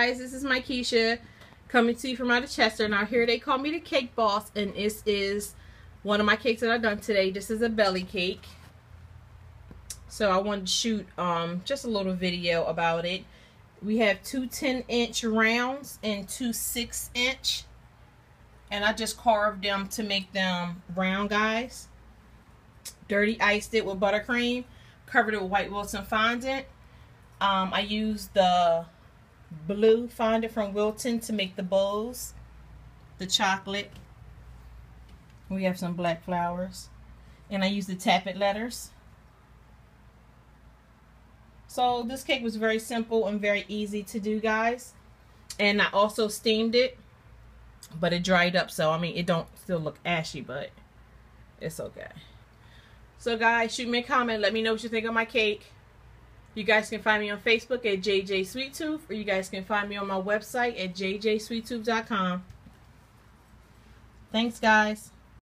guys, this is my Keisha coming to you from out of Chester. Now here they call me the cake boss and this is one of my cakes that I've done today. This is a belly cake. So I wanted to shoot um, just a little video about it. We have two 10 inch rounds and two 6 inch. And I just carved them to make them round guys. Dirty iced it with buttercream. Covered it with white Wilton fondant. Um, I used the blue fondant from Wilton to make the bows. The chocolate. We have some black flowers. And I use the Tappit letters. So this cake was very simple and very easy to do, guys. And I also steamed it. But it dried up, so I mean, it don't still look ashy, but it's okay. So guys, shoot me a comment. Let me know what you think of my cake. You guys can find me on Facebook at JJ Sweet Tooth, or you guys can find me on my website at jjsweettooth.com. Thanks, guys.